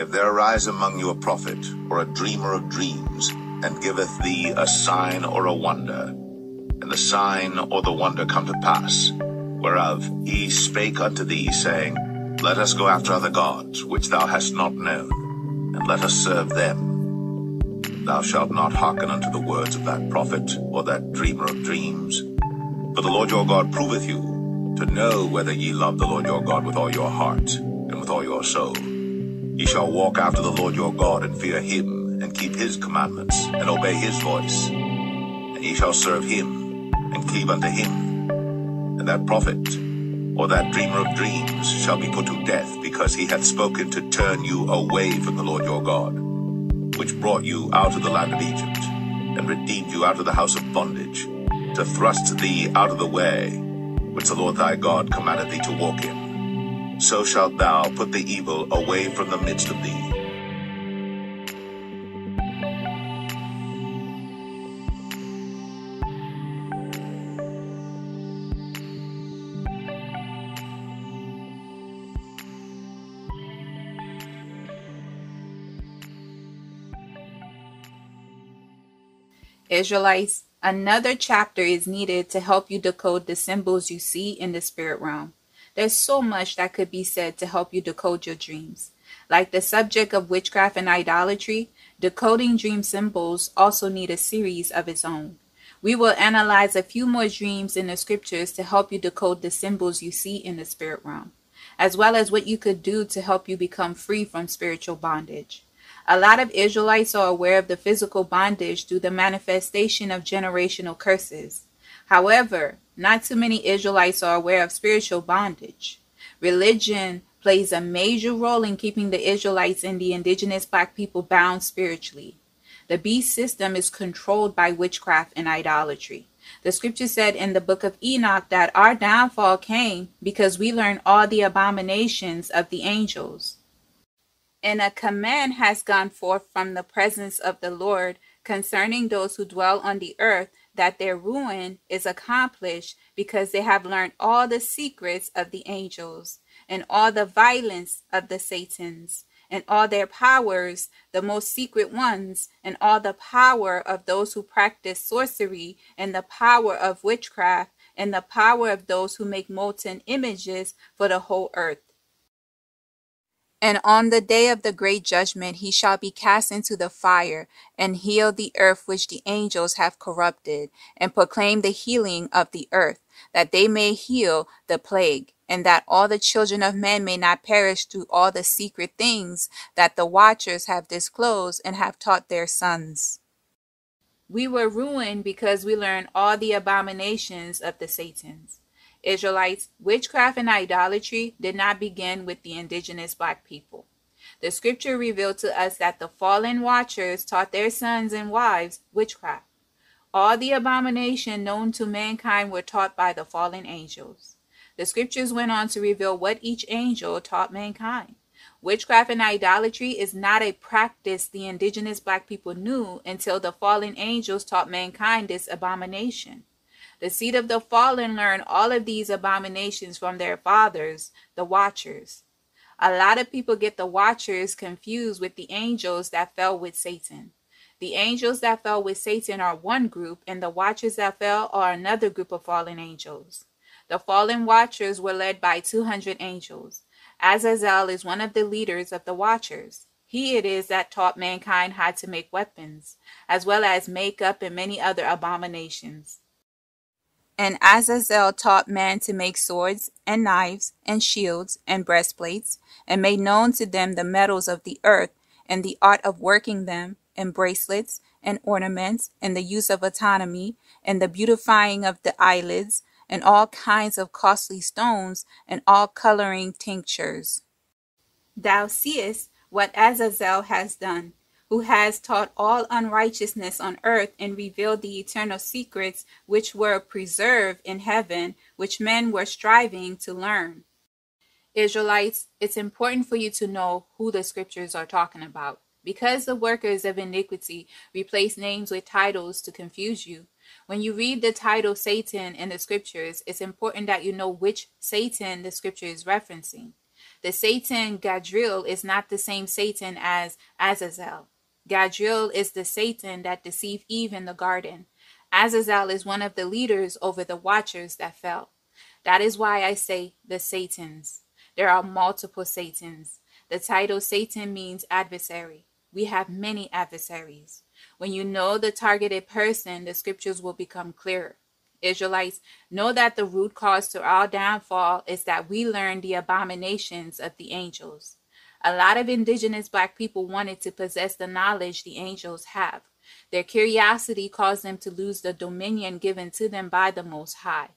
If there arise among you a prophet, or a dreamer of dreams, and giveth thee a sign or a wonder, and the sign or the wonder come to pass, whereof he spake unto thee, saying, Let us go after other gods, which thou hast not known, and let us serve them. Thou shalt not hearken unto the words of that prophet, or that dreamer of dreams. For the Lord your God proveth you, to know whether ye love the Lord your God with all your heart, and with all your soul. Ye shall walk after the Lord your God, and fear him, and keep his commandments, and obey his voice. And ye shall serve him, and cleave unto him. And that prophet, or that dreamer of dreams, shall be put to death, because he hath spoken to turn you away from the Lord your God, which brought you out of the land of Egypt, and redeemed you out of the house of bondage, to thrust thee out of the way, which the Lord thy God commanded thee to walk in. So shalt thou put the evil away from the midst of thee. Israelites, another chapter is needed to help you decode the symbols you see in the spirit realm. There's so much that could be said to help you decode your dreams. Like the subject of witchcraft and idolatry, decoding dream symbols also need a series of its own. We will analyze a few more dreams in the scriptures to help you decode the symbols you see in the spirit realm, as well as what you could do to help you become free from spiritual bondage. A lot of Israelites are aware of the physical bondage through the manifestation of generational curses. However, not too many Israelites are aware of spiritual bondage. Religion plays a major role in keeping the Israelites and the indigenous black people bound spiritually. The beast system is controlled by witchcraft and idolatry. The scripture said in the book of Enoch that our downfall came because we learned all the abominations of the angels. And a command has gone forth from the presence of the Lord concerning those who dwell on the earth, that their ruin is accomplished because they have learned all the secrets of the angels, and all the violence of the Satans, and all their powers, the most secret ones, and all the power of those who practice sorcery, and the power of witchcraft, and the power of those who make molten images for the whole earth and on the day of the great judgment he shall be cast into the fire, and heal the earth which the angels have corrupted, and proclaim the healing of the earth, that they may heal the plague, and that all the children of men may not perish through all the secret things that the watchers have disclosed and have taught their sons. We were ruined because we learned all the abominations of the Satans. Israelites, witchcraft and idolatry did not begin with the indigenous black people. The scripture revealed to us that the fallen watchers taught their sons and wives witchcraft. All the abomination known to mankind were taught by the fallen angels. The scriptures went on to reveal what each angel taught mankind. Witchcraft and idolatry is not a practice the indigenous black people knew until the fallen angels taught mankind this abomination. The seed of the fallen learned all of these abominations from their fathers, the watchers. A lot of people get the watchers confused with the angels that fell with Satan. The angels that fell with Satan are one group, and the watchers that fell are another group of fallen angels. The fallen watchers were led by 200 angels. Azazel is one of the leaders of the watchers. He it is that taught mankind how to make weapons, as well as makeup and many other abominations. And Azazel taught man to make swords, and knives, and shields, and breastplates, and made known to them the metals of the earth, and the art of working them, and bracelets, and ornaments, and the use of antimony, and the beautifying of the eyelids, and all kinds of costly stones, and all coloring tinctures. Thou seest what Azazel has done who has taught all unrighteousness on earth and revealed the eternal secrets which were preserved in heaven, which men were striving to learn. Israelites, it's important for you to know who the scriptures are talking about. Because the workers of iniquity replace names with titles to confuse you, when you read the title Satan in the scriptures, it's important that you know which Satan the scripture is referencing. The Satan Gadriel is not the same Satan as Azazel. Gadriel is the Satan that deceived Eve in the garden. Azazel is one of the leaders over the watchers that fell. That is why I say the Satans. There are multiple Satans. The title Satan means adversary. We have many adversaries. When you know the targeted person, the scriptures will become clearer. Israelites, know that the root cause to our downfall is that we learn the abominations of the angels. A lot of indigenous black people wanted to possess the knowledge the angels have. Their curiosity caused them to lose the dominion given to them by the Most High.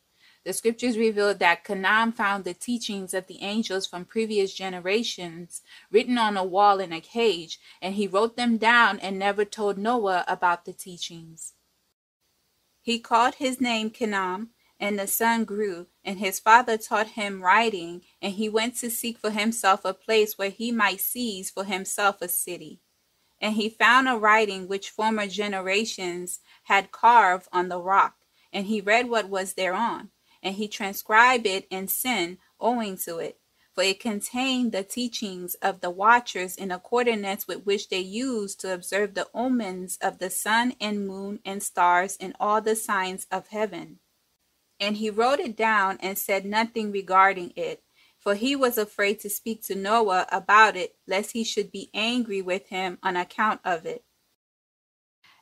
The scriptures reveal that Canaan found the teachings of the angels from previous generations written on a wall in a cage, and he wrote them down and never told Noah about the teachings. He called his name Canaan, and the son grew, and his father taught him writing, and he went to seek for himself a place where he might seize for himself a city. And he found a writing which former generations had carved on the rock, and he read what was thereon and he transcribed it in sin owing to it. For it contained the teachings of the watchers in accordance with which they used to observe the omens of the sun and moon and stars and all the signs of heaven. And he wrote it down and said nothing regarding it, for he was afraid to speak to Noah about it, lest he should be angry with him on account of it.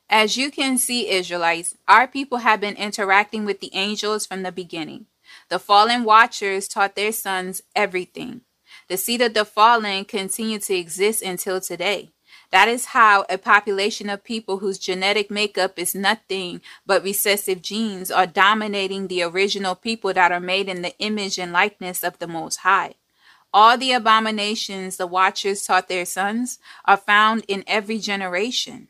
As you can see, Israelites, our people have been interacting with the angels from the beginning. The fallen watchers taught their sons everything. The seed of the fallen continued to exist until today. That is how a population of people whose genetic makeup is nothing but recessive genes are dominating the original people that are made in the image and likeness of the Most High. All the abominations the watchers taught their sons are found in every generation.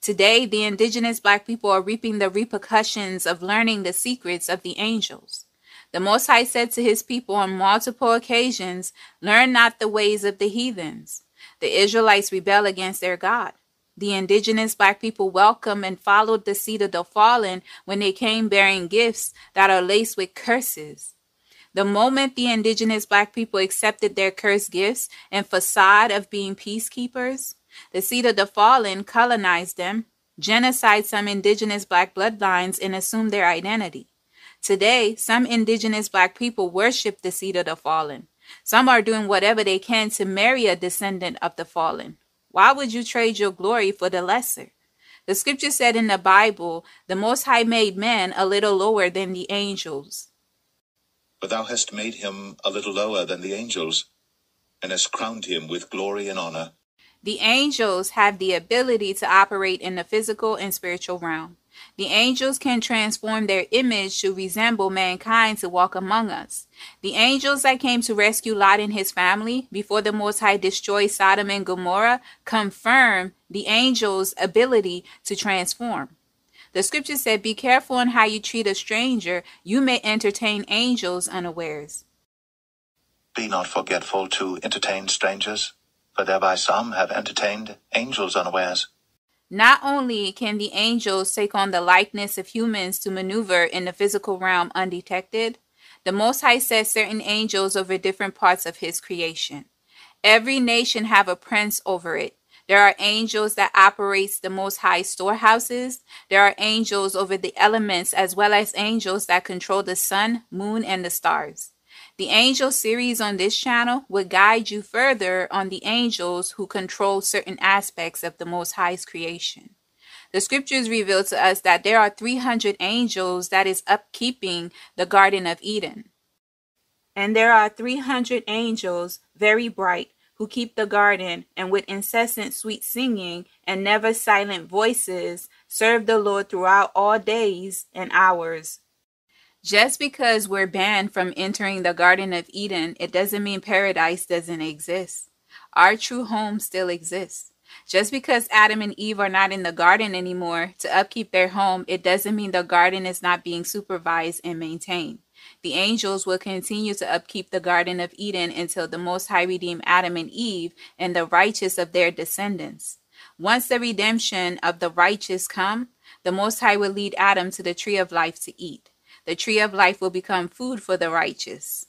Today, the indigenous black people are reaping the repercussions of learning the secrets of the angels. The Most High said to his people on multiple occasions, Learn not the ways of the heathens. The Israelites rebel against their God. The indigenous black people welcomed and followed the seed of the fallen when they came bearing gifts that are laced with curses. The moment the indigenous black people accepted their cursed gifts and facade of being peacekeepers, the seed of the fallen colonized them, genocide some indigenous black bloodlines, and assumed their identity. Today, some indigenous black people worship the seed of the fallen. Some are doing whatever they can to marry a descendant of the fallen. Why would you trade your glory for the lesser? The scripture said in the Bible, the Most High made man a little lower than the angels. But thou hast made him a little lower than the angels, and hast crowned him with glory and honor. The angels have the ability to operate in the physical and spiritual realm. The angels can transform their image to resemble mankind to walk among us. The angels that came to rescue Lot and his family before the Most High destroyed Sodom and Gomorrah confirm the angels' ability to transform. The scripture said, Be careful in how you treat a stranger. You may entertain angels unawares. Be not forgetful to entertain strangers for thereby some have entertained angels unawares. Not only can the angels take on the likeness of humans to maneuver in the physical realm undetected, the Most High sets certain angels over different parts of his creation. Every nation have a prince over it. There are angels that operates the Most High storehouses. There are angels over the elements as well as angels that control the sun, moon, and the stars. The angel series on this channel will guide you further on the angels who control certain aspects of the Most High's creation. The scriptures reveal to us that there are 300 angels that is upkeeping the Garden of Eden. And there are 300 angels, very bright, who keep the garden and with incessant sweet singing and never silent voices serve the Lord throughout all days and hours. Just because we're banned from entering the Garden of Eden, it doesn't mean paradise doesn't exist. Our true home still exists. Just because Adam and Eve are not in the garden anymore to upkeep their home, it doesn't mean the garden is not being supervised and maintained. The angels will continue to upkeep the Garden of Eden until the Most High redeem Adam and Eve and the righteous of their descendants. Once the redemption of the righteous come, the Most High will lead Adam to the tree of life to eat. The tree of life will become food for the righteous.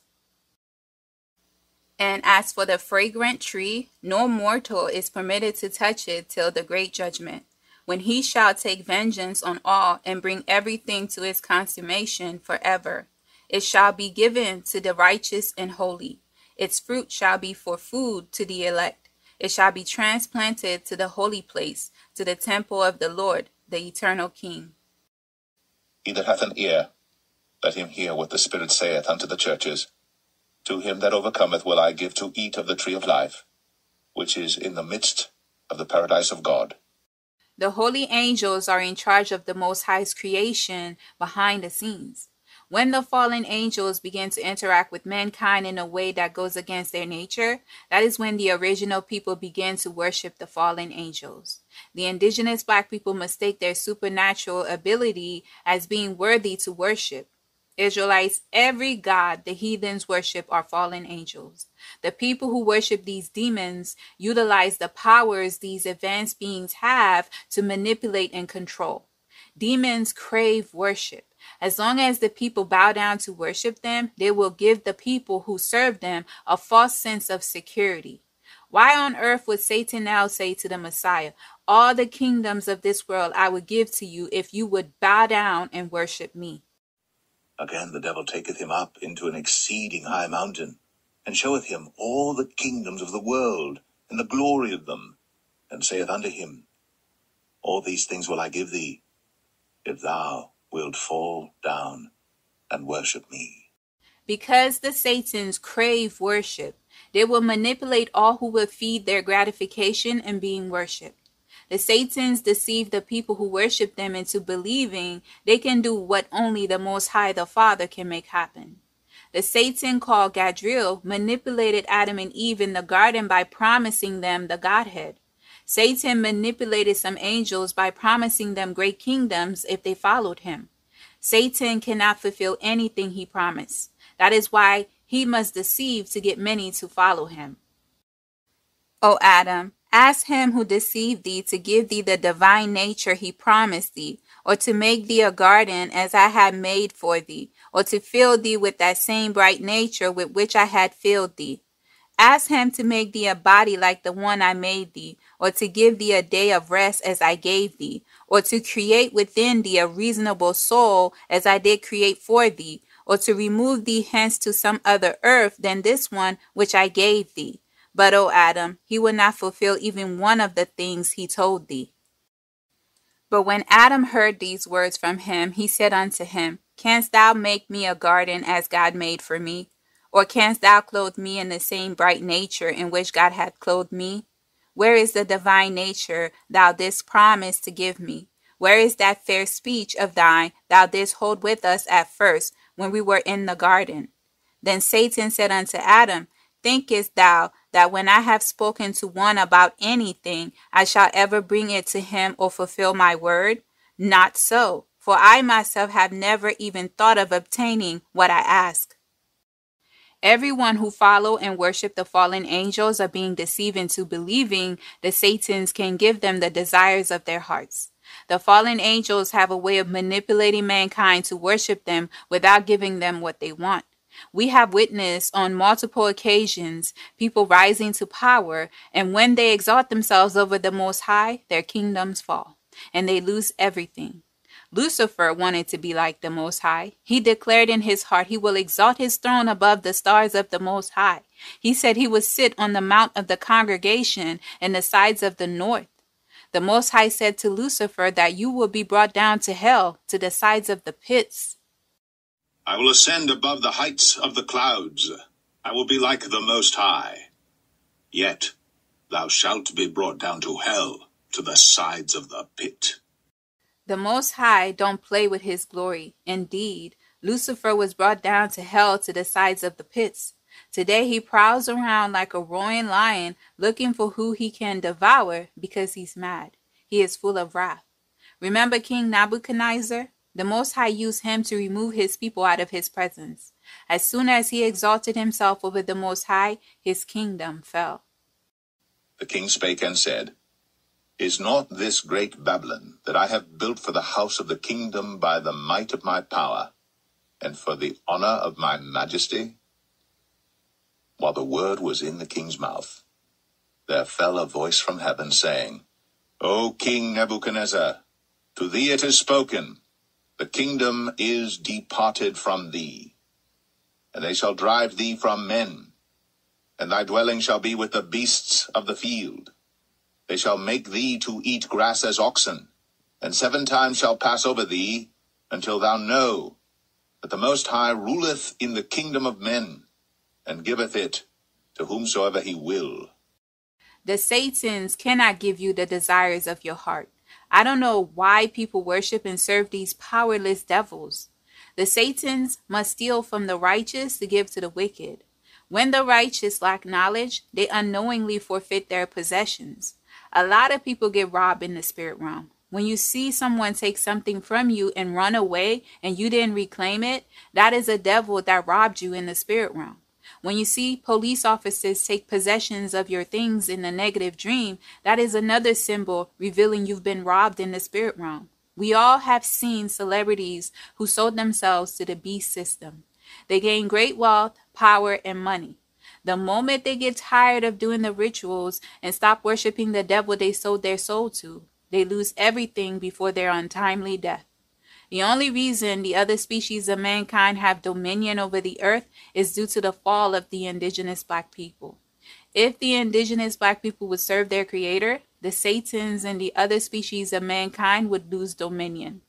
And as for the fragrant tree, no mortal is permitted to touch it till the great judgment, when he shall take vengeance on all and bring everything to its consummation forever. It shall be given to the righteous and holy. Its fruit shall be for food to the elect. It shall be transplanted to the holy place, to the temple of the Lord, the eternal King. He that hath an ear, let him hear what the Spirit saith unto the churches. To him that overcometh will I give to eat of the tree of life, which is in the midst of the paradise of God. The holy angels are in charge of the Most High's creation behind the scenes. When the fallen angels begin to interact with mankind in a way that goes against their nature, that is when the original people begin to worship the fallen angels. The indigenous black people mistake their supernatural ability as being worthy to worship. Israelites, every god the heathens worship are fallen angels. The people who worship these demons utilize the powers these advanced beings have to manipulate and control. Demons crave worship. As long as the people bow down to worship them, they will give the people who serve them a false sense of security. Why on earth would Satan now say to the Messiah, All the kingdoms of this world I would give to you if you would bow down and worship me? Again the devil taketh him up into an exceeding high mountain, and showeth him all the kingdoms of the world, and the glory of them, and saith unto him, All these things will I give thee, if thou wilt fall down and worship me. Because the Satans crave worship, they will manipulate all who will feed their gratification in being worshipped. The Satans deceive the people who worship them into believing they can do what only the Most High the Father can make happen. The Satan called Gadriel manipulated Adam and Eve in the garden by promising them the Godhead. Satan manipulated some angels by promising them great kingdoms if they followed him. Satan cannot fulfill anything he promised. That is why he must deceive to get many to follow him. O Adam, Ask him who deceived thee to give thee the divine nature he promised thee, or to make thee a garden as I had made for thee, or to fill thee with that same bright nature with which I had filled thee. Ask him to make thee a body like the one I made thee, or to give thee a day of rest as I gave thee, or to create within thee a reasonable soul as I did create for thee, or to remove thee hence to some other earth than this one which I gave thee but, O Adam, he would not fulfill even one of the things he told thee. But when Adam heard these words from him, he said unto him, Canst thou make me a garden as God made for me? Or canst thou clothe me in the same bright nature in which God hath clothed me? Where is the divine nature thou didst promise to give me? Where is that fair speech of thine thou didst hold with us at first when we were in the garden? Then Satan said unto Adam, Thinkest thou that when I have spoken to one about anything, I shall ever bring it to him or fulfill my word? Not so, for I myself have never even thought of obtaining what I ask. Everyone who follow and worship the fallen angels are being deceived into believing the Satans can give them the desires of their hearts. The fallen angels have a way of manipulating mankind to worship them without giving them what they want. We have witnessed on multiple occasions people rising to power, and when they exalt themselves over the Most High, their kingdoms fall, and they lose everything. Lucifer wanted to be like the Most High. He declared in his heart he will exalt his throne above the stars of the Most High. He said he would sit on the mount of the congregation in the sides of the north. The Most High said to Lucifer that you will be brought down to hell, to the sides of the pits. I will ascend above the heights of the clouds. I will be like the Most High. Yet thou shalt be brought down to hell, to the sides of the pit. The Most High don't play with his glory. Indeed, Lucifer was brought down to hell to the sides of the pits. Today he prowls around like a roaring lion looking for who he can devour because he's mad. He is full of wrath. Remember King Nebuchadnezzar? The Most High used him to remove his people out of his presence. As soon as he exalted himself over the Most High, his kingdom fell. The king spake and said, Is not this great Babylon that I have built for the house of the kingdom by the might of my power, and for the honor of my majesty? While the word was in the king's mouth, there fell a voice from heaven saying, O King Nebuchadnezzar, to thee it is spoken, the kingdom is departed from thee, and they shall drive thee from men, and thy dwelling shall be with the beasts of the field. They shall make thee to eat grass as oxen, and seven times shall pass over thee, until thou know that the Most High ruleth in the kingdom of men, and giveth it to whomsoever he will. The Satans cannot give you the desires of your heart. I don't know why people worship and serve these powerless devils. The Satans must steal from the righteous to give to the wicked. When the righteous lack knowledge, they unknowingly forfeit their possessions. A lot of people get robbed in the spirit realm. When you see someone take something from you and run away and you didn't reclaim it, that is a devil that robbed you in the spirit realm. When you see police officers take possessions of your things in a negative dream, that is another symbol revealing you've been robbed in the spirit realm. We all have seen celebrities who sold themselves to the beast system. They gain great wealth, power, and money. The moment they get tired of doing the rituals and stop worshiping the devil they sold their soul to, they lose everything before their untimely death. The only reason the other species of mankind have dominion over the earth is due to the fall of the indigenous black people. If the indigenous black people would serve their creator, the Satans and the other species of mankind would lose dominion.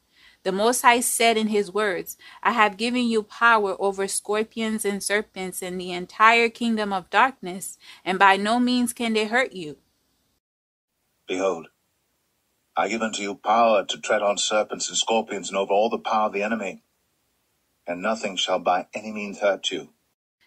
The Most High said in his words, I have given you power over scorpions and serpents and the entire kingdom of darkness, and by no means can they hurt you. Behold, I give unto you power to tread on serpents and scorpions and over all the power of the enemy, and nothing shall by any means hurt you.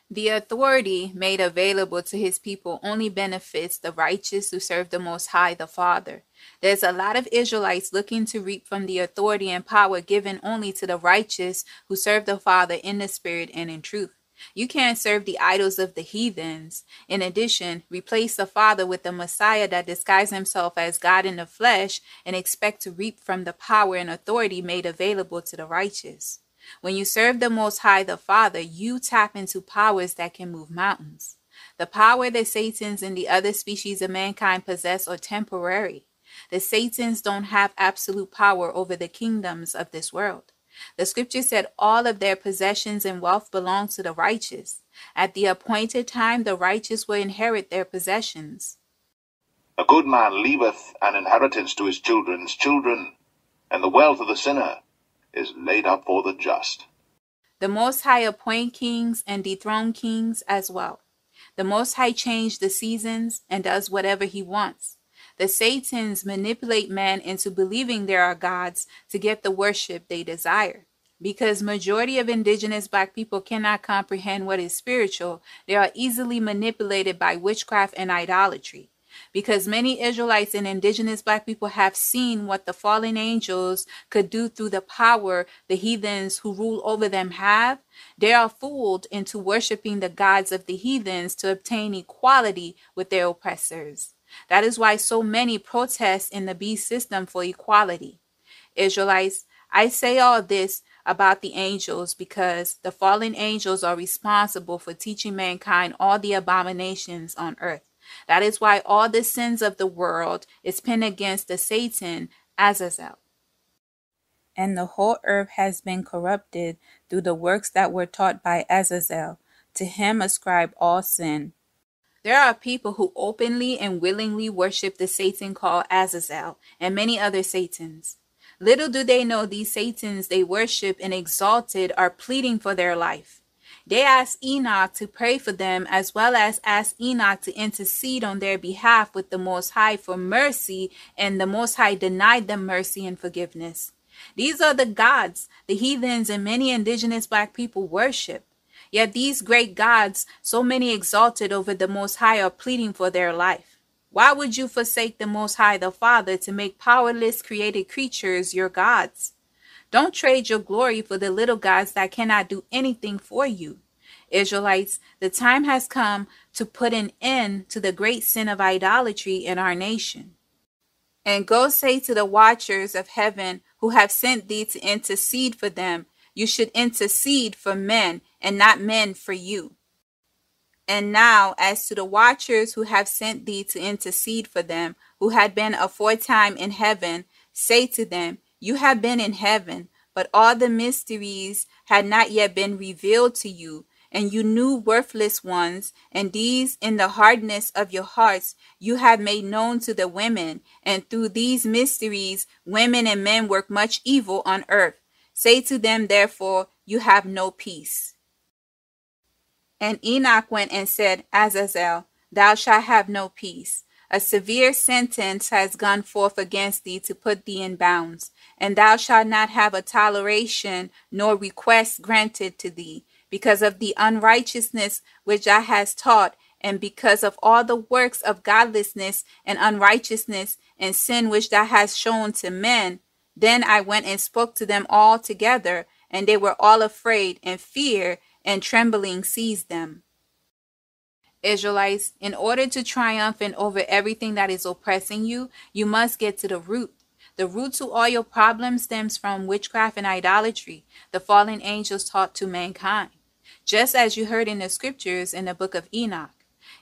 The authority made available to his people only benefits the righteous who serve the Most High, the Father. There's a lot of Israelites looking to reap from the authority and power given only to the righteous who serve the Father in the Spirit and in truth. You can't serve the idols of the heathens. In addition, replace the Father with the Messiah that disguises himself as God in the flesh and expect to reap from the power and authority made available to the righteous. When you serve the Most High, the Father, you tap into powers that can move mountains. The power that Satans and the other species of mankind possess are temporary. The Satans don't have absolute power over the kingdoms of this world. The scripture said all of their possessions and wealth belong to the righteous. At the appointed time, the righteous will inherit their possessions. A good man leaveth an inheritance to his children's children, and the wealth of the sinner is laid up for the just. The Most High appoint kings and dethrone kings as well. The Most High changes the seasons and does whatever he wants. The Satans manipulate man into believing there are gods to get the worship they desire. Because majority of indigenous black people cannot comprehend what is spiritual, they are easily manipulated by witchcraft and idolatry. Because many Israelites and indigenous black people have seen what the fallen angels could do through the power the heathens who rule over them have, they are fooled into worshiping the gods of the heathens to obtain equality with their oppressors. That is why so many protest in the beast system for equality. Israelites, I say all this about the angels because the fallen angels are responsible for teaching mankind all the abominations on earth. That is why all the sins of the world is pinned against the Satan Azazel. And the whole earth has been corrupted through the works that were taught by Azazel. To him ascribe all sin. There are people who openly and willingly worship the Satan called Azazel and many other Satans. Little do they know these Satans they worship and exalted are pleading for their life. They ask Enoch to pray for them as well as ask Enoch to intercede on their behalf with the Most High for mercy, and the Most High denied them mercy and forgiveness. These are the gods the heathens and many indigenous black people worship. Yet these great gods, so many exalted over the Most High, are pleading for their life. Why would you forsake the Most High, the Father, to make powerless created creatures your gods? Don't trade your glory for the little gods that cannot do anything for you. Israelites, the time has come to put an end to the great sin of idolatry in our nation. And go say to the watchers of heaven who have sent thee to intercede for them, you should intercede for men and not men for you. And now, as to the watchers who have sent thee to intercede for them, who had been aforetime in heaven, say to them, You have been in heaven, but all the mysteries had not yet been revealed to you, and you knew worthless ones, and these in the hardness of your hearts you have made known to the women, and through these mysteries women and men work much evil on earth. Say to them, therefore, you have no peace. And Enoch went and said, Azazel, thou shalt have no peace. A severe sentence has gone forth against thee to put thee in bounds, and thou shalt not have a toleration nor request granted to thee, because of the unrighteousness which thou hast taught, and because of all the works of godlessness and unrighteousness and sin which thou hast shown to men. Then I went and spoke to them all together, and they were all afraid, and fear and trembling seized them. Israelites, in order to triumph and over everything that is oppressing you, you must get to the root. The root to all your problems stems from witchcraft and idolatry, the fallen angels taught to mankind. Just as you heard in the scriptures in the book of Enoch.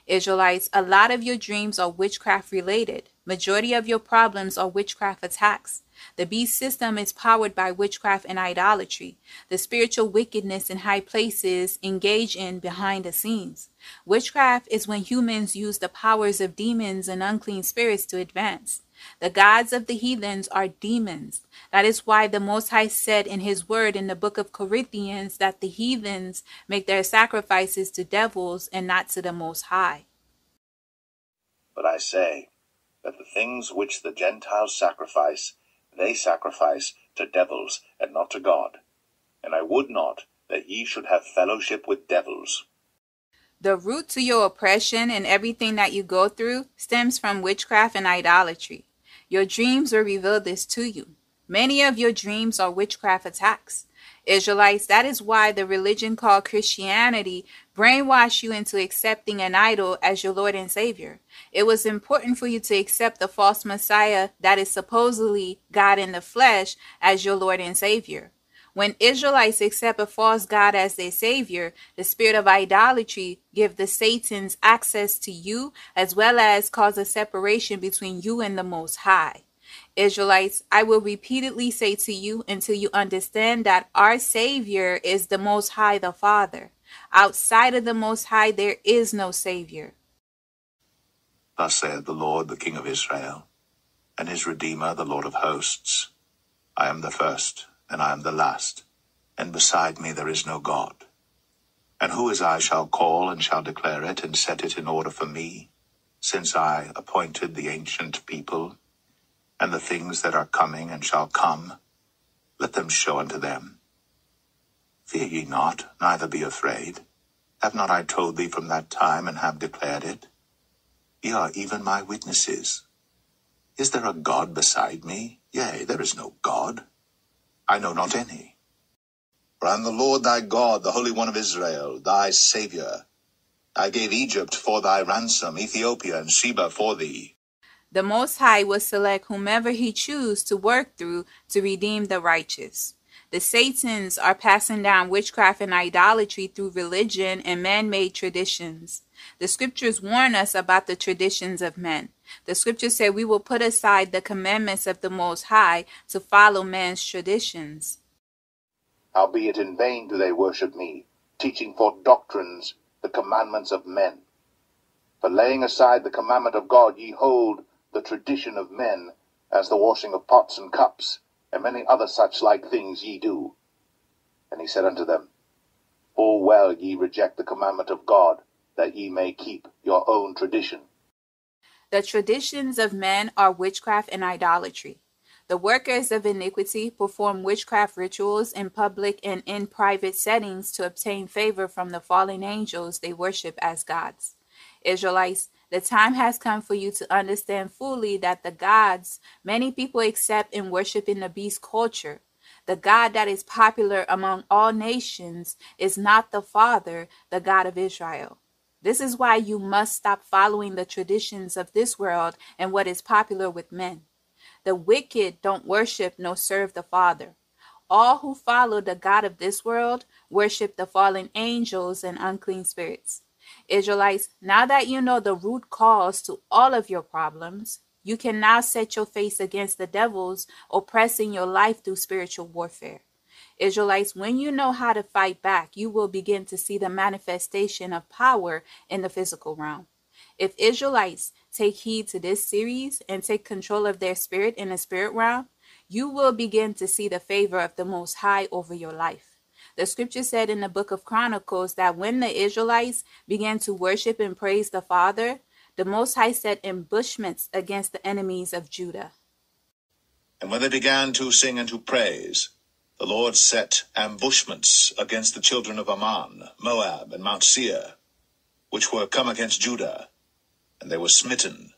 Israelites, a lot of your dreams are witchcraft related. Majority of your problems are witchcraft attacks. The beast system is powered by witchcraft and idolatry, the spiritual wickedness in high places engage in behind the scenes. Witchcraft is when humans use the powers of demons and unclean spirits to advance. The gods of the heathens are demons. That is why the Most High said in his word in the book of Corinthians that the heathens make their sacrifices to devils and not to the Most High. But I say that the things which the Gentiles sacrifice, they sacrifice to devils and not to God. And I would not that ye should have fellowship with devils. The root to your oppression and everything that you go through stems from witchcraft and idolatry. Your dreams will reveal this to you. Many of your dreams are witchcraft attacks. Israelites, that is why the religion called Christianity brainwashed you into accepting an idol as your Lord and Savior. It was important for you to accept the false Messiah that is supposedly God in the flesh as your Lord and Savior. When Israelites accept a false God as their savior, the spirit of idolatry give the Satans access to you as well as cause a separation between you and the Most High. Israelites, I will repeatedly say to you until you understand that our Savior is the Most High, the Father. Outside of the Most High, there is no Savior. Thus saith the Lord, the King of Israel, and his Redeemer, the Lord of hosts I am the first, and I am the last, and beside me there is no God. And who as I shall call and shall declare it, and set it in order for me, since I appointed the ancient people, and the things that are coming and shall come, let them show unto them. Fear ye not, neither be afraid. Have not I told thee from that time, and have declared it? Ye are even my witnesses. Is there a God beside me? Yea, there is no God. I know not any. For I am the Lord thy God, the Holy One of Israel, thy Saviour. I gave Egypt for thy ransom, Ethiopia and Sheba for thee. The Most High will select whomever he choose to work through to redeem the righteous. The Satans are passing down witchcraft and idolatry through religion and man-made traditions. The scriptures warn us about the traditions of men. The scriptures say we will put aside the commandments of the Most High to follow man's traditions. Howbeit in vain do they worship me, teaching for doctrines the commandments of men. For laying aside the commandment of God, ye hold the tradition of men, as the washing of pots and cups, and many other such like things ye do. And he said unto them, Full well ye reject the commandment of God, that ye may keep your own tradition. The traditions of men are witchcraft and idolatry. The workers of iniquity perform witchcraft rituals in public and in private settings to obtain favor from the fallen angels they worship as gods. Israelites, the time has come for you to understand fully that the gods many people accept and worship in the beast culture, the God that is popular among all nations, is not the Father, the God of Israel. This is why you must stop following the traditions of this world and what is popular with men. The wicked don't worship nor serve the Father. All who follow the God of this world worship the fallen angels and unclean spirits. Israelites, now that you know the root cause to all of your problems, you can now set your face against the devils oppressing your life through spiritual warfare. Israelites, when you know how to fight back, you will begin to see the manifestation of power in the physical realm. If Israelites take heed to this series and take control of their spirit in the spirit realm, you will begin to see the favor of the Most High over your life. The scripture said in the book of Chronicles that when the Israelites began to worship and praise the Father, the Most High set ambushments against the enemies of Judah. And when they began to sing and to praise, the Lord set ambushments against the children of Ammon, Moab, and Mount Seir, which were come against Judah, and they were smitten.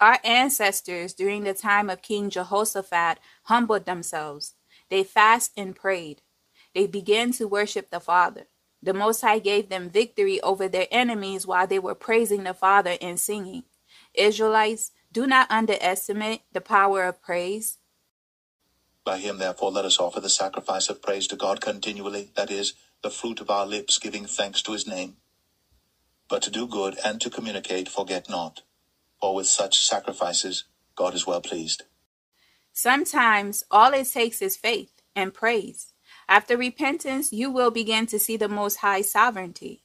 Our ancestors during the time of King Jehoshaphat humbled themselves. They fasted and prayed. They began to worship the Father. The Most High gave them victory over their enemies while they were praising the Father and singing. Israelites, do not underestimate the power of praise. By him, therefore, let us offer the sacrifice of praise to God continually, that is, the fruit of our lips, giving thanks to his name. But to do good and to communicate, forget not, for with such sacrifices God is well pleased. Sometimes all it takes is faith and praise. After repentance, you will begin to see the Most High sovereignty.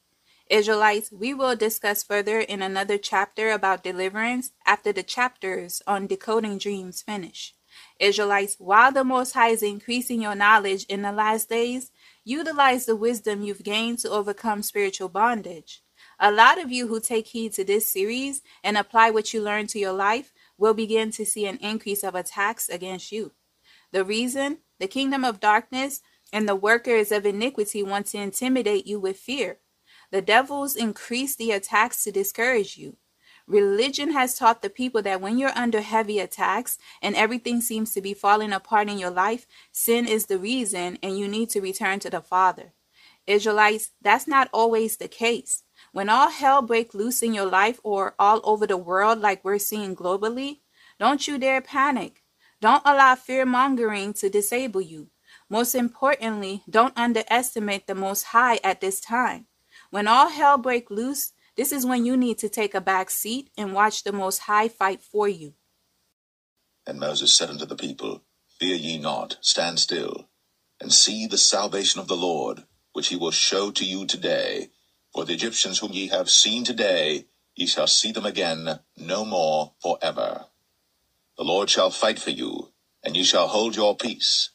Israelites, we will discuss further in another chapter about deliverance after the chapters on decoding dreams finish. Israelites, while the Most High is increasing your knowledge in the last days, utilize the wisdom you've gained to overcome spiritual bondage. A lot of you who take heed to this series and apply what you learn to your life will begin to see an increase of attacks against you. The reason? The kingdom of darkness and the workers of iniquity want to intimidate you with fear. The devils increase the attacks to discourage you. Religion has taught the people that when you're under heavy attacks and everything seems to be falling apart in your life, sin is the reason and you need to return to the Father. Israelites, that's not always the case. When all hell breaks loose in your life or all over the world, like we're seeing globally, don't you dare panic. Don't allow fear mongering to disable you. Most importantly, don't underestimate the Most High at this time. When all hell breaks loose, this is when you need to take a back seat and watch the Most High fight for you. And Moses said unto the people, Fear ye not, stand still, and see the salvation of the Lord, which he will show to you today. For the Egyptians whom ye have seen today, ye shall see them again no more for ever. The Lord shall fight for you, and ye shall hold your peace.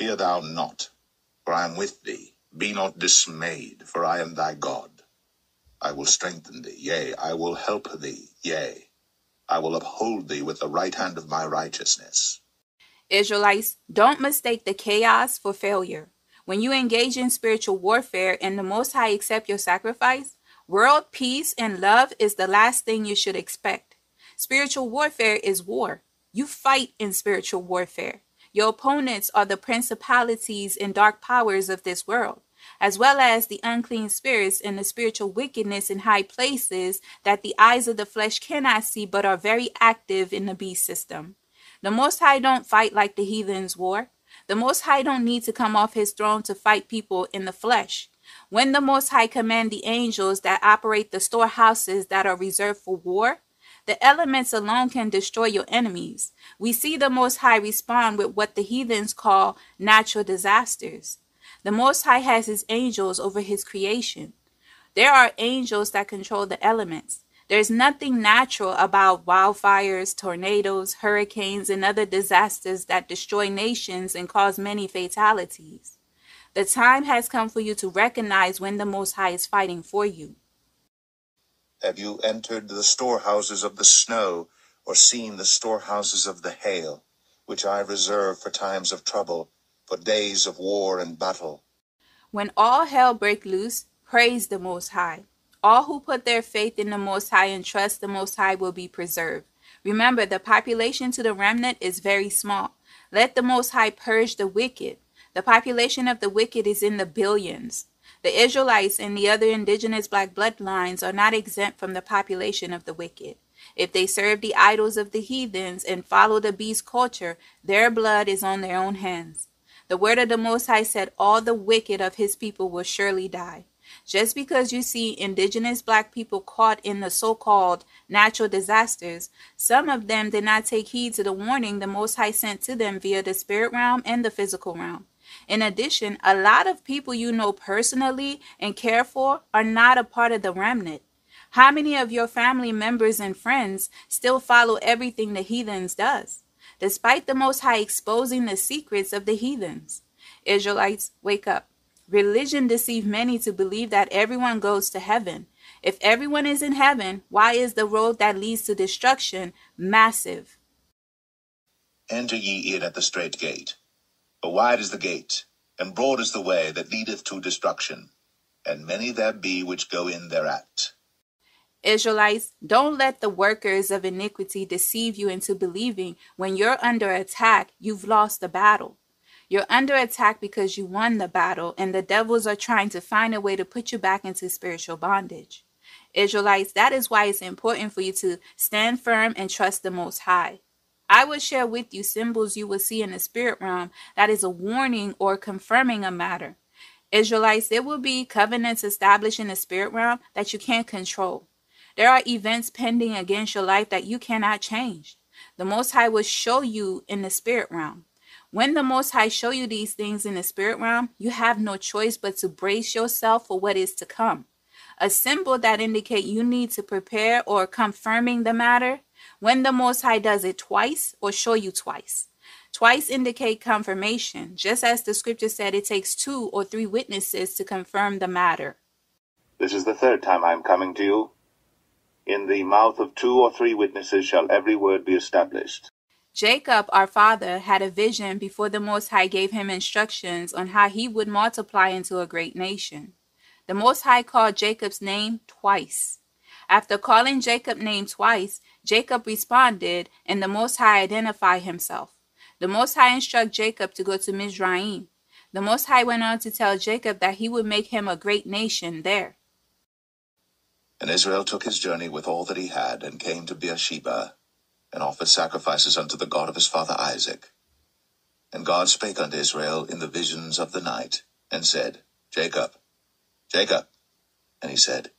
Fear thou not, for I am with thee. Be not dismayed, for I am thy God. I will strengthen thee, yea, I will help thee, yea, I will uphold thee with the right hand of my righteousness. Israelites, don't mistake the chaos for failure. When you engage in spiritual warfare and the Most High accept your sacrifice, world peace and love is the last thing you should expect. Spiritual warfare is war. You fight in spiritual warfare. Your opponents are the principalities and dark powers of this world as well as the unclean spirits and the spiritual wickedness in high places that the eyes of the flesh cannot see but are very active in the beast system. The Most High don't fight like the heathens war. The Most High don't need to come off his throne to fight people in the flesh. When the Most High command the angels that operate the storehouses that are reserved for war, the elements alone can destroy your enemies. We see the Most High respond with what the heathens call natural disasters. The Most High has his angels over his creation. There are angels that control the elements. There's nothing natural about wildfires, tornadoes, hurricanes, and other disasters that destroy nations and cause many fatalities. The time has come for you to recognize when the Most High is fighting for you. Have you entered the storehouses of the snow, or seen the storehouses of the hail, which I reserve for times of trouble? for days of war and battle. When all hell break loose, praise the Most High. All who put their faith in the Most High and trust the Most High will be preserved. Remember, the population to the remnant is very small. Let the Most High purge the wicked. The population of the wicked is in the billions. The Israelites and the other indigenous black bloodlines are not exempt from the population of the wicked. If they serve the idols of the heathens and follow the beast culture, their blood is on their own hands. The word of the Most High said, All the wicked of his people will surely die. Just because you see indigenous black people caught in the so called natural disasters, some of them did not take heed to the warning the Most High sent to them via the spirit realm and the physical realm. In addition, a lot of people you know personally and care for are not a part of the remnant. How many of your family members and friends still follow everything the heathens does, despite the Most High exposing the secrets of the heathens? Israelites, wake up. Religion deceived many to believe that everyone goes to heaven. If everyone is in heaven, why is the road that leads to destruction massive? Enter ye in at the strait gate. For wide is the gate, and broad is the way that leadeth to destruction, and many there be which go in thereat. Israelites, don't let the workers of iniquity deceive you into believing when you're under attack, you've lost the battle. You're under attack because you won the battle, and the devils are trying to find a way to put you back into spiritual bondage. Israelites, that is why it's important for you to stand firm and trust the Most High. I will share with you symbols you will see in the spirit realm that is a warning or confirming a matter. Israelites, there will be covenants established in the spirit realm that you can't control. There are events pending against your life that you cannot change. The Most High will show you in the spirit realm. When the Most High show you these things in the spirit realm, you have no choice but to brace yourself for what is to come. A symbol that indicate you need to prepare or confirming the matter when the Most High does it twice or show you twice. Twice indicate confirmation, just as the scripture said it takes two or three witnesses to confirm the matter. This is the third time I am coming to you. In the mouth of two or three witnesses shall every word be established. Jacob, our father, had a vision before the Most High gave him instructions on how he would multiply into a great nation. The Most High called Jacob's name twice. After calling Jacob's name twice, Jacob responded, and the Most High identified himself. The Most High instructed Jacob to go to Mizraim. The Most High went on to tell Jacob that he would make him a great nation there. And Israel took his journey with all that he had, and came to Beersheba, and offered sacrifices unto the God of his father Isaac. And God spake unto Israel in the visions of the night, and said, Jacob, Jacob. And he said,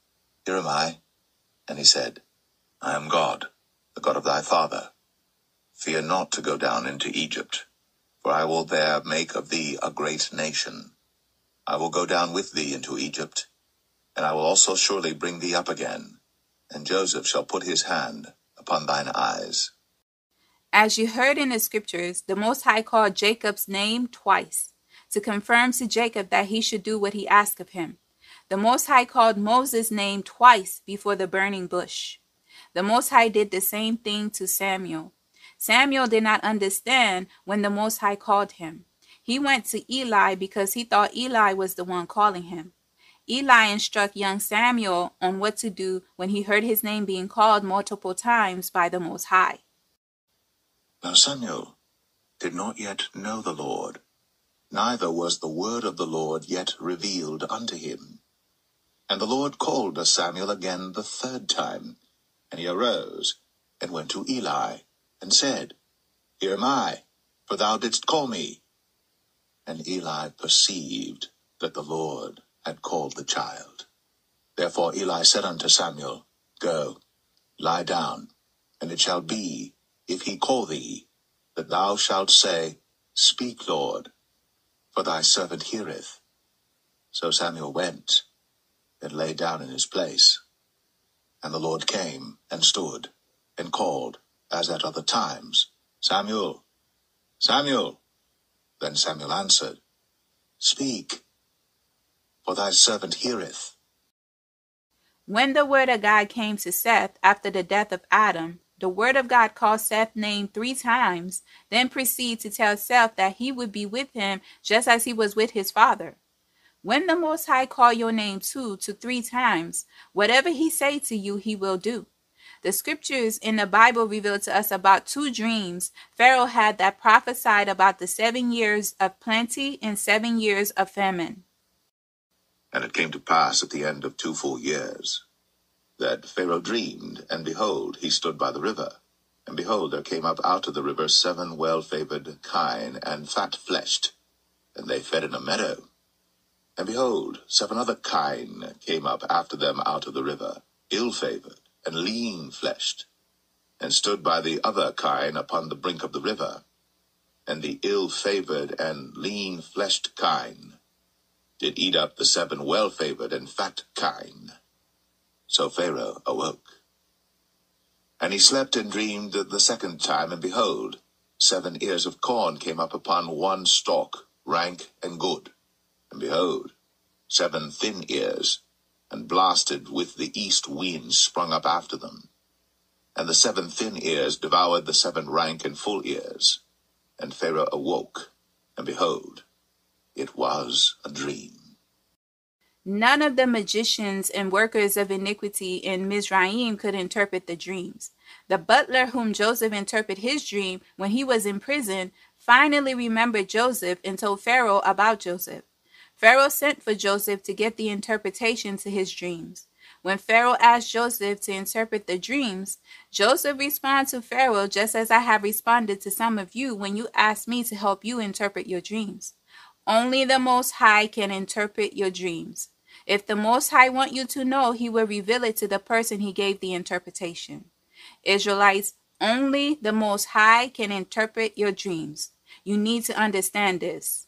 Here am I. And he said, I am God, the God of thy father. Fear not to go down into Egypt, for I will there make of thee a great nation. I will go down with thee into Egypt, and I will also surely bring thee up again, and Joseph shall put his hand upon thine eyes. As you heard in the scriptures, the Most High called Jacob's name twice to confirm to Jacob that he should do what he asked of him. The Most High called Moses' name twice before the burning bush. The Most High did the same thing to Samuel. Samuel did not understand when the Most High called him. He went to Eli because he thought Eli was the one calling him. Eli instructed young Samuel on what to do when he heard his name being called multiple times by the Most High. Now Samuel did not yet know the Lord, neither was the word of the Lord yet revealed unto him. And the Lord called to Samuel again the third time, and he arose and went to Eli, and said, Here am I, for thou didst call me. And Eli perceived that the Lord had called the child. Therefore Eli said unto Samuel, Go, lie down, and it shall be, if he call thee, that thou shalt say, Speak, Lord, for thy servant heareth. So Samuel went, and lay down in his place. And the Lord came, and stood, and called, as at other times, Samuel, Samuel. Then Samuel answered, Speak, for thy servant heareth. When the word of God came to Seth after the death of Adam, the word of God called Seth's name three times, then proceeded to tell Seth that he would be with him just as he was with his father. When the Most High call your name two to three times, whatever he say to you, he will do. The scriptures in the Bible reveal to us about two dreams Pharaoh had that prophesied about the seven years of plenty and seven years of famine. And it came to pass at the end of two full years that Pharaoh dreamed, and behold, he stood by the river. And behold, there came up out of the river seven well favored kine and fat fleshed, and they fed in a meadow. And behold, seven other kine came up after them out of the river, ill-favored and lean-fleshed, and stood by the other kine upon the brink of the river. And the ill-favored and lean-fleshed kine did eat up the seven well-favored and fat kine. So Pharaoh awoke. And he slept and dreamed the second time, and behold, seven ears of corn came up upon one stalk, rank and good. And behold, seven thin ears, and blasted with the east wind sprung up after them. And the seven thin ears devoured the seven rank and full ears. And Pharaoh awoke, and behold, it was a dream. None of the magicians and workers of iniquity in Mizraim could interpret the dreams. The butler whom Joseph interpreted his dream when he was in prison finally remembered Joseph and told Pharaoh about Joseph. Pharaoh sent for Joseph to get the interpretation to his dreams. When Pharaoh asked Joseph to interpret the dreams, Joseph responded to Pharaoh just as I have responded to some of you when you asked me to help you interpret your dreams. Only the Most High can interpret your dreams. If the Most High want you to know, he will reveal it to the person he gave the interpretation. Israelites, only the Most High can interpret your dreams. You need to understand this.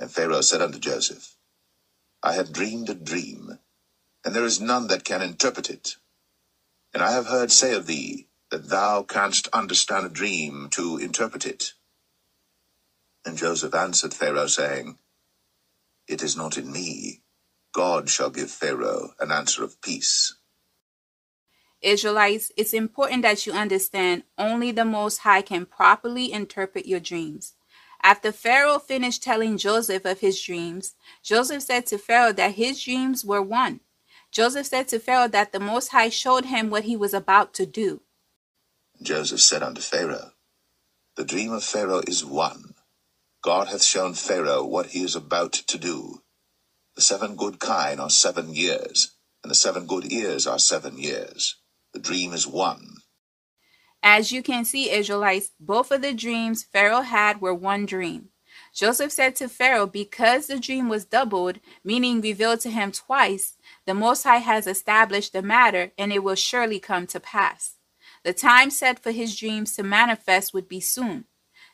And Pharaoh said unto Joseph, I have dreamed a dream, and there is none that can interpret it. And I have heard say of thee, that thou canst understand a dream to interpret it. And Joseph answered Pharaoh, saying, It is not in me. God shall give Pharaoh an answer of peace. Israelites, it's important that you understand only the Most High can properly interpret your dreams. After Pharaoh finished telling Joseph of his dreams, Joseph said to Pharaoh that his dreams were one. Joseph said to Pharaoh that the Most High showed him what he was about to do. Joseph said unto Pharaoh, The dream of Pharaoh is one. God hath shown Pharaoh what he is about to do. The seven good kine are seven years, and the seven good ears are seven years. The dream is one. As you can see, Israelites, both of the dreams Pharaoh had were one dream. Joseph said to Pharaoh, Because the dream was doubled, meaning revealed to him twice, the Most High has established the matter, and it will surely come to pass. The time set for his dreams to manifest would be soon.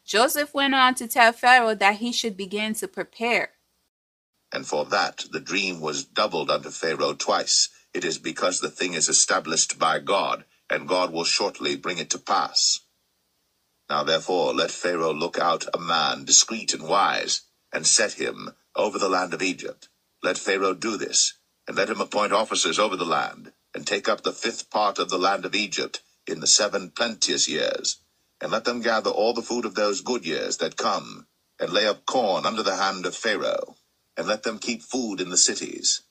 Joseph went on to tell Pharaoh that he should begin to prepare. And for that the dream was doubled unto Pharaoh twice. It is because the thing is established by God, and God will shortly bring it to pass. Now therefore let Pharaoh look out a man discreet and wise, and set him over the land of Egypt. Let Pharaoh do this, and let him appoint officers over the land, and take up the fifth part of the land of Egypt in the seven plenteous years, and let them gather all the food of those good years that come, and lay up corn under the hand of Pharaoh, and let them keep food in the cities,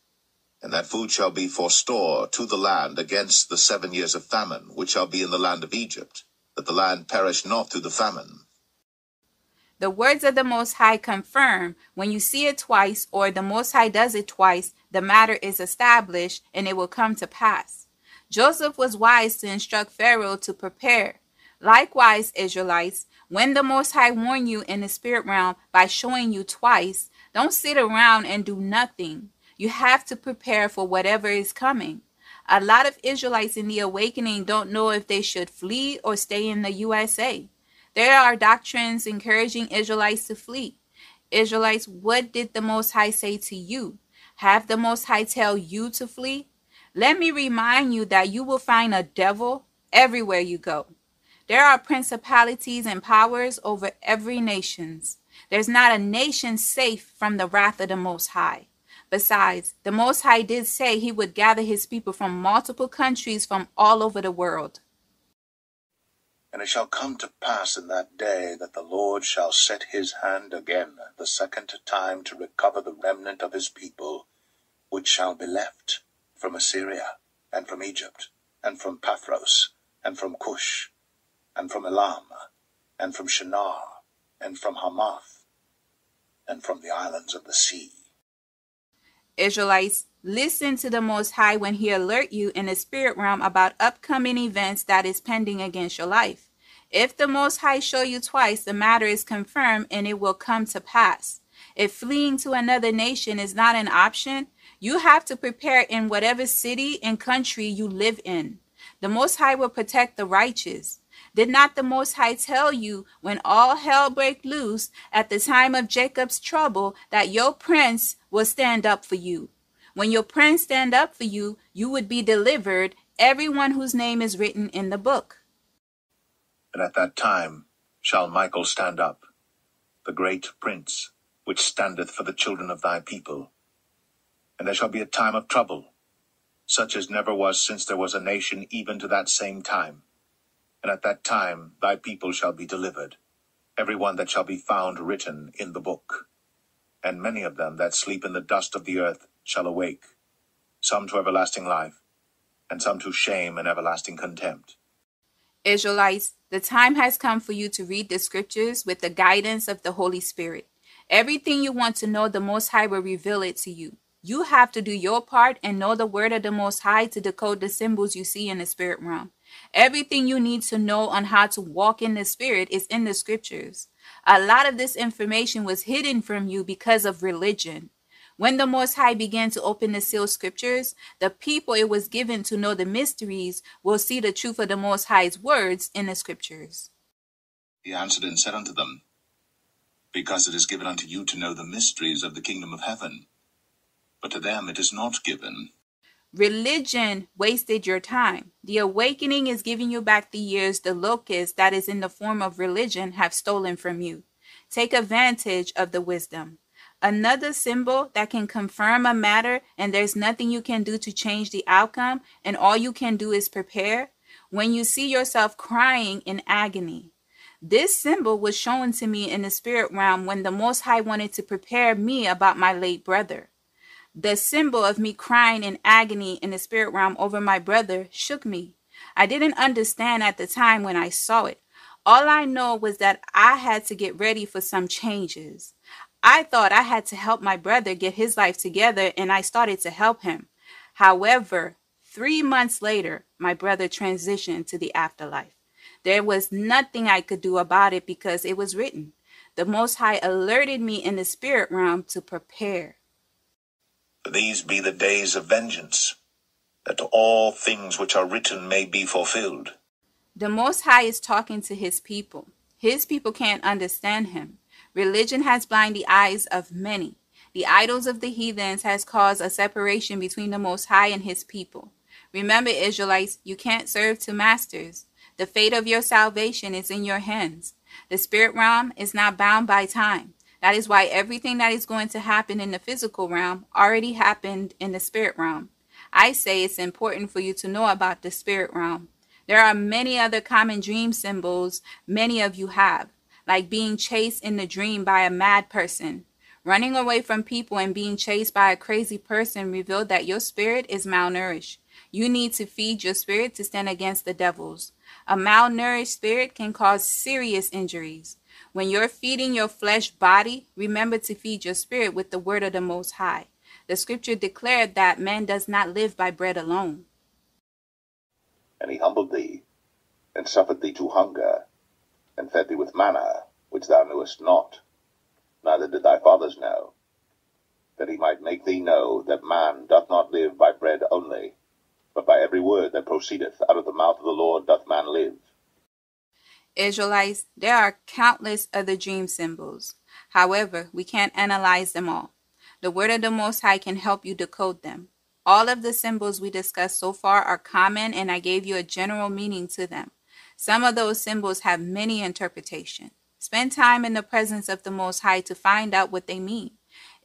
and that food shall be for store to the land against the seven years of famine, which shall be in the land of Egypt, that the land perish not through the famine. The words of the Most High confirm when you see it twice, or the Most High does it twice, the matter is established and it will come to pass. Joseph was wise to instruct Pharaoh to prepare. Likewise, Israelites, when the Most High warn you in the spirit realm by showing you twice, don't sit around and do nothing. You have to prepare for whatever is coming. A lot of Israelites in the awakening don't know if they should flee or stay in the USA. There are doctrines encouraging Israelites to flee. Israelites, what did the Most High say to you? Have the Most High tell you to flee? Let me remind you that you will find a devil everywhere you go. There are principalities and powers over every nations. There's not a nation safe from the wrath of the Most High. Besides, the Most High did say he would gather his people from multiple countries from all over the world. And it shall come to pass in that day that the Lord shall set his hand again the second time to recover the remnant of his people, which shall be left from Assyria, and from Egypt, and from Pathros, and from Cush, and from Elam, and from Shinar, and from Hamath, and from the islands of the sea Israelites, listen to the Most High when He alert you in the spirit realm about upcoming events that is pending against your life. If the Most High show you twice, the matter is confirmed and it will come to pass. If fleeing to another nation is not an option, you have to prepare in whatever city and country you live in. The Most High will protect the righteous. Did not the Most High tell you when all hell break loose at the time of Jacob's trouble that your prince will stand up for you? When your prince stand up for you, you would be delivered, everyone whose name is written in the book. And at that time shall Michael stand up, the great prince, which standeth for the children of thy people. And there shall be a time of trouble, such as never was since there was a nation even to that same time. And at that time thy people shall be delivered, every one that shall be found written in the book. And many of them that sleep in the dust of the earth shall awake, some to everlasting life, and some to shame and everlasting contempt. Israelites, the time has come for you to read the scriptures with the guidance of the Holy Spirit. Everything you want to know, the Most High will reveal it to you. You have to do your part and know the word of the Most High to decode the symbols you see in the spirit realm. Everything you need to know on how to walk in the spirit is in the scriptures. A lot of this information was hidden from you because of religion. When the Most High began to open the sealed scriptures, the people it was given to know the mysteries will see the truth of the Most High's words in the scriptures. He answered and said unto them, Because it is given unto you to know the mysteries of the kingdom of heaven, but to them it is not given. Religion wasted your time. The awakening is giving you back the years the locust that is in the form of religion have stolen from you. Take advantage of the wisdom. Another symbol that can confirm a matter and there's nothing you can do to change the outcome and all you can do is prepare. When you see yourself crying in agony. This symbol was shown to me in the spirit realm when the Most High wanted to prepare me about my late brother. The symbol of me crying in agony in the spirit realm over my brother shook me. I didn't understand at the time when I saw it. All I know was that I had to get ready for some changes. I thought I had to help my brother get his life together, and I started to help him. However, three months later, my brother transitioned to the afterlife. There was nothing I could do about it because it was written. The Most High alerted me in the spirit realm to prepare. These be the days of vengeance, that all things which are written may be fulfilled. The Most High is talking to his people. His people can't understand him. Religion has blinded the eyes of many. The idols of the heathens has caused a separation between the Most High and his people. Remember, Israelites, you can't serve two masters. The fate of your salvation is in your hands. The spirit realm is not bound by time. That is why everything that is going to happen in the physical realm already happened in the spirit realm. I say it's important for you to know about the spirit realm. There are many other common dream symbols many of you have like being chased in the dream by a mad person. Running away from people and being chased by a crazy person revealed that your spirit is malnourished. You need to feed your spirit to stand against the devils. A malnourished spirit can cause serious injuries. When you're feeding your flesh body, remember to feed your spirit with the word of the Most High. The scripture declared that man does not live by bread alone. And he humbled thee, and suffered thee to hunger, and fed thee with manna, which thou knewest not, neither did thy fathers know, that he might make thee know that man doth not live by bread only, but by every word that proceedeth out of the mouth of the Lord doth man live. Israelites, there are countless other dream symbols. However, we can't analyze them all. The word of the Most High can help you decode them. All of the symbols we discussed so far are common, and I gave you a general meaning to them. Some of those symbols have many interpretations. Spend time in the presence of the Most High to find out what they mean.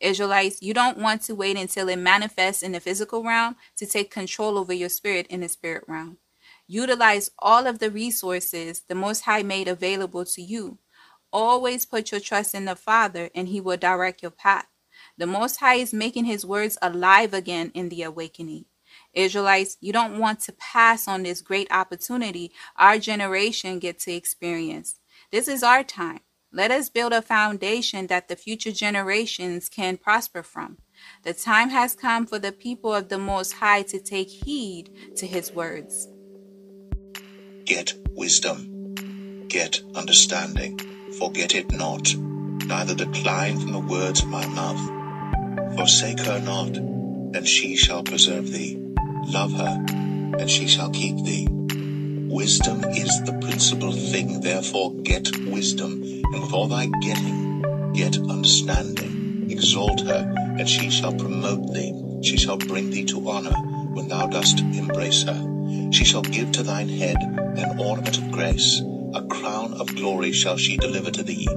Israelites, you don't want to wait until it manifests in the physical realm to take control over your spirit in the spirit realm. Utilize all of the resources the Most High made available to you. Always put your trust in the Father, and He will direct your path. The Most High is making His words alive again in the awakening. Israelites, you don't want to pass on this great opportunity our generation get to experience. This is our time. Let us build a foundation that the future generations can prosper from. The time has come for the people of the Most High to take heed to his words. Get wisdom, get understanding, forget it not neither decline from the words of my mouth. Forsake her not, and she shall preserve thee. Love her, and she shall keep thee. Wisdom is the principal thing, therefore get wisdom, and with all thy getting, get understanding. Exalt her, and she shall promote thee. She shall bring thee to honor when thou dost embrace her. She shall give to thine head an ornament of grace, a crown of glory shall she deliver to thee.